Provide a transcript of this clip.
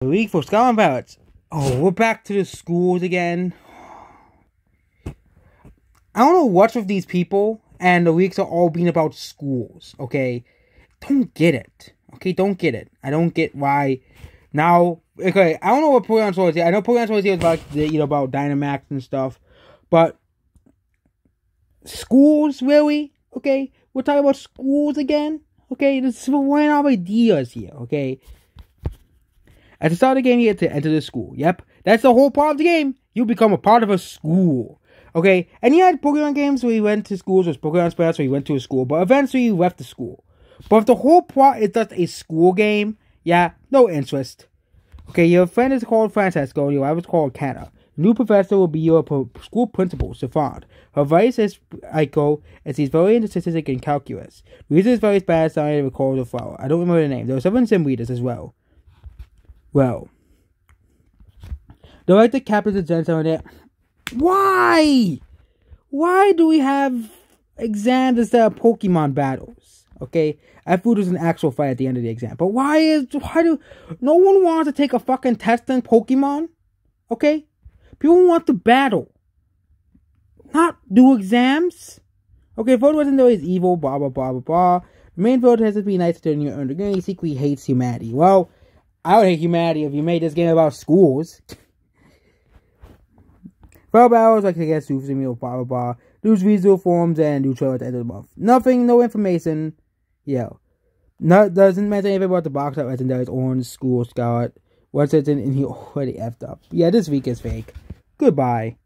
The week for Scotland Pirates. Oh, we're back to the schools again. I don't know what's with these people, and the weeks are all being about schools, okay? Don't get it. Okay, don't get it. I don't get why now okay, I don't know what Pokemon Sword is. I know Pokemon Sword is about you know about Dynamax and stuff, but schools really? Okay, we're talking about schools again. Okay, this is out of ideas here. Okay, at the start of the game, you get to enter the school. Yep, that's the whole part of the game. You become a part of a school. Okay, and you had Pokemon games where you went to schools, or Pokemon Express where you went to a school, but eventually you left the school. But if the whole plot is just a school game, yeah, no interest. Okay, your friend is called Francesco, your wife is called Canna. New professor will be your school principal, Stefan. Her vice is Aiko, and she's very into statistics and calculus. Reason is very bad, so I recall the flower. I don't remember the name. There were seven sim readers as well. Well, the to capture the gen on it. Why? Why do we have exams instead of Pokemon battles? Okay, I it was an actual fight at the end of the exam. But why is why do no one wants to take a fucking test in Pokemon? Okay? People want to battle. Not do exams. Okay, Vote wasn't always evil, blah blah blah blah blah. Main vote has to be nice to. The game secretly hates humanity. Well, I would hate humanity if you made this game about schools. Twelve hours like guess super meal, blah blah blah. News visual forms and new trailer at the end of the month. Nothing, no information. Yeah. No, doesn't mention anything about the box that legendaries orange school scout. What's it in and he already effed up. Yeah, this week is fake. Goodbye.